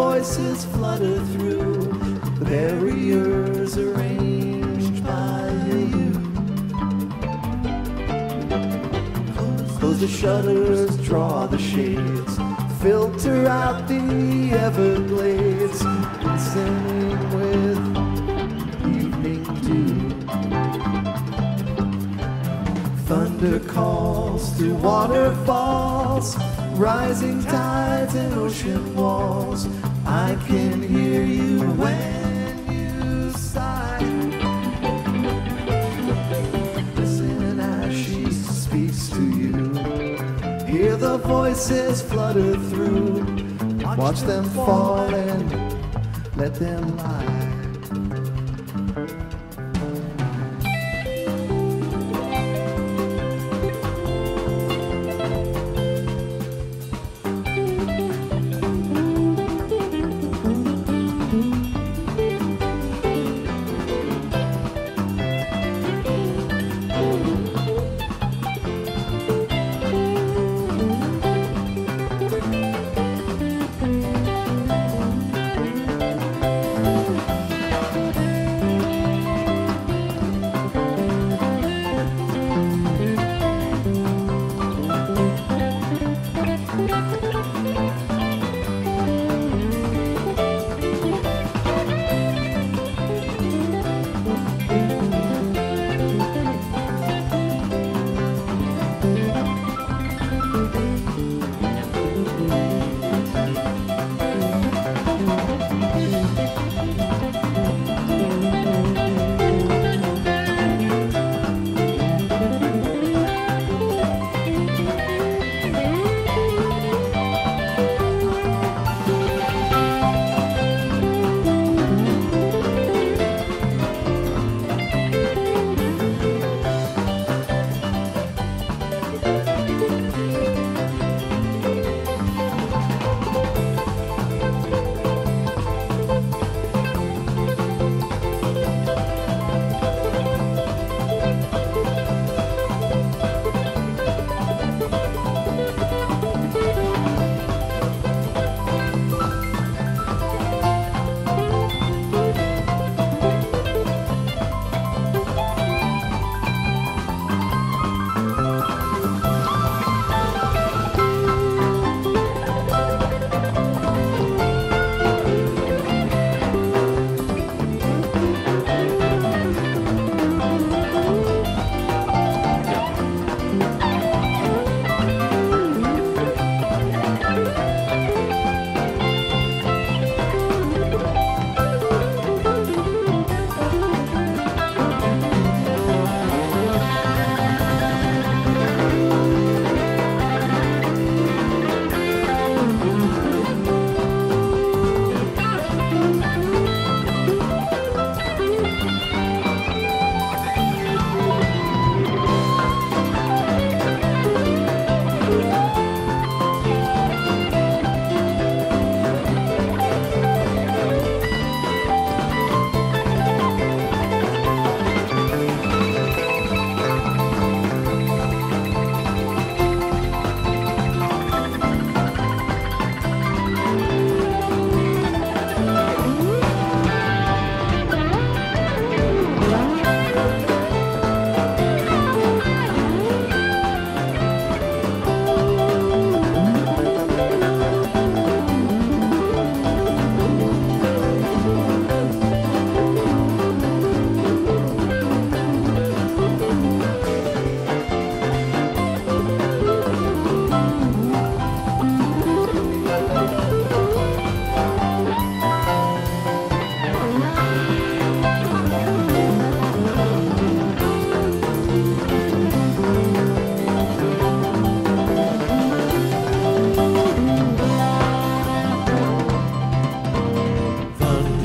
voices flutter through the barriers arranged by you. Close the shutters, draw the shades, filter out the Everglades, listening with evening dew. Thunder calls to waterfalls, rising tides and ocean walls. I can hear you when you sigh. Listen as she speaks to you. Hear the voices flutter through. Watch them fall and let them lie.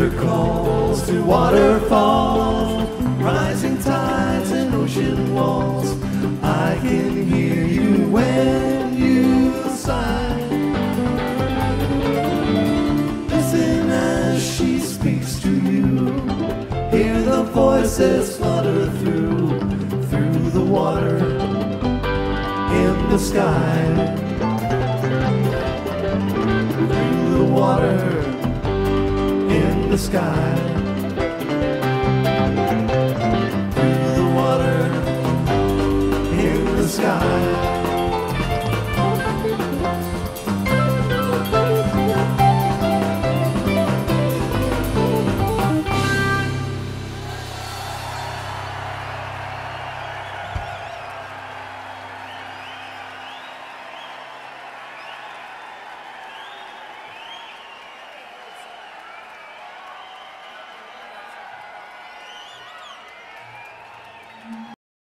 Thunder calls to waterfalls, rising tides and ocean walls. I can hear you when you sigh. Listen as she speaks to you. Hear the voices flutter through, through the water, in the sky. Through the water the sky.